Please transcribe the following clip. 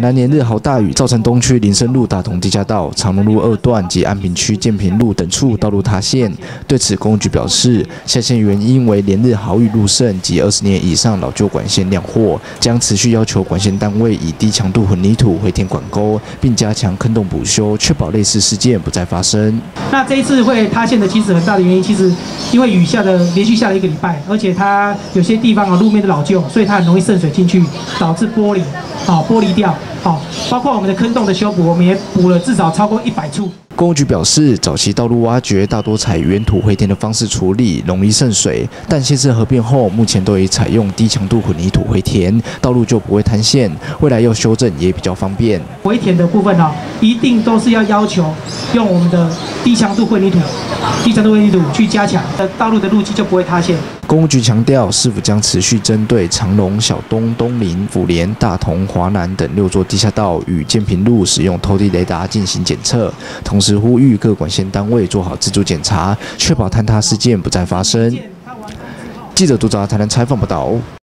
南连日豪大雨，造成东区林森路大同地下道、长隆路二段及安平区建平路等处道路塌陷。对此，公务局表示，下陷原因为连日豪雨路盛及二十年以上老旧管线量货，将持续要求管线单位以低强度混凝土回填管沟，并加强坑洞补修，确保类似事件不再发生。那这一次会塌陷的其实很大的原因，其实因为雨下的连续下了一个礼拜，而且它有些地方啊路面的老旧，所以它很容易渗水进去，导致玻璃。好，玻璃掉，好，包括我们的坑洞的修补，我们也补了至少超过一百处。公安局表示，早期道路挖掘大多采原土回填的方式处理，容易渗水。但新市合并后，目前都已采用低强度混凝土回填，道路就不会塌陷。未来要修正也比较方便。回填的部分呢，一定都是要要求用我们的低强度混凝土、低强度混凝土去加强，的道路的路基就不会塌陷。公务局强调，市府将持续针对长隆、小东、东林、府联、大同、华南等六座地下道与建平路使用透地雷达进行检测，同时。呼吁各管线单位做好自主检查，确保坍塌事件不再发生。记者杜兆台南采访报道。